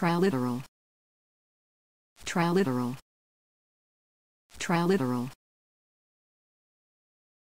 triliteral triliteral triliteral